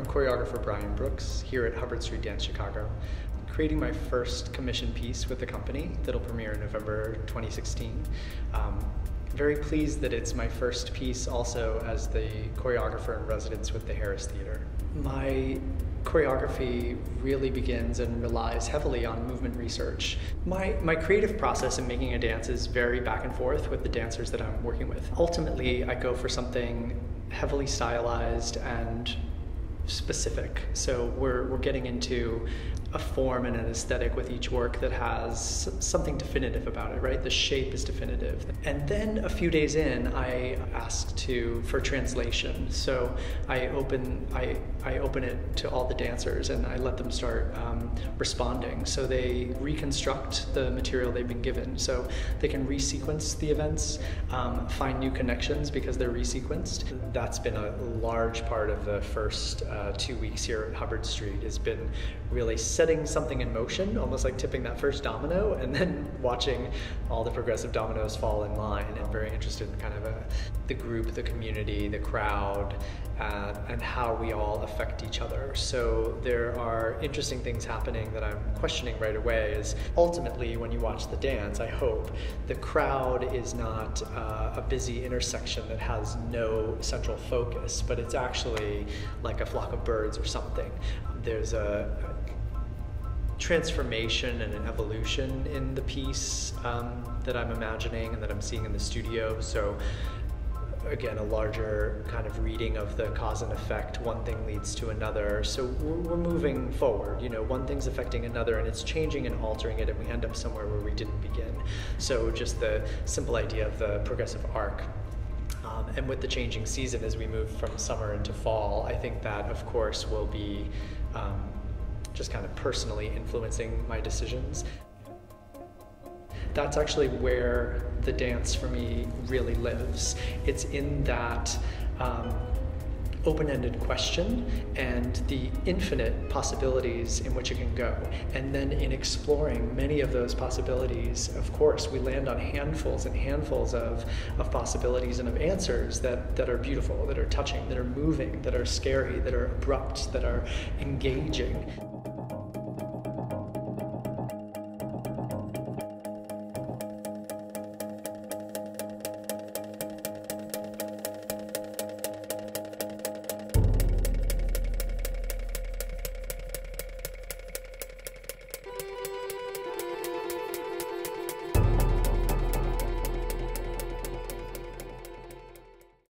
choreographer Brian Brooks here at Hubbard Street Dance Chicago, creating my first commission piece with the company that'll premiere in November 2016. Um, very pleased that it's my first piece also as the choreographer in residence with the Harris Theater. My choreography really begins and relies heavily on movement research. My, my creative process in making a dance is very back and forth with the dancers that I'm working with. Ultimately, I go for something heavily stylized and specific. So we're, we're getting into a form and an aesthetic with each work that has something definitive about it, right? The shape is definitive. And then a few days in, I asked to for translation. So I open I I open it to all the dancers and I let them start um, responding. So they reconstruct the material they've been given. So they can resequence the events, um, find new connections because they're resequenced. That's been a large part of the first uh, two weeks here at Hubbard Street. Has been really setting something in motion, almost like tipping that first domino, and then watching all the progressive dominoes fall in line. And very interested in kind of a, the group, the community, the crowd, uh, and how we all affect each other. So there are interesting things happening that I'm questioning right away. Is ultimately when you watch the dance, I hope the crowd is not uh, a busy intersection that has no central focus, but it's actually like a flock of birds or something. There's a, transformation and an evolution in the piece um, that I'm imagining and that I'm seeing in the studio. So again, a larger kind of reading of the cause and effect. One thing leads to another. So we're, we're, moving forward. You know, one thing's affecting another and it's changing and altering it, and we end up somewhere where we didn't begin. So just the simple idea of the progressive arc. Um, and with the changing season as we move from summer into fall, I think that, of course, will be um, just kind of personally influencing my decisions. That's actually where the dance for me really lives. It's in that open ended question and the infinite possibilities in which it can go. And then in exploring many of those possibilities, of course, we land on handfuls and handfuls of, of possibilities and of answers that, that are beautiful, that are touching, that are moving, that are scary, that are abrupt, that are engaging.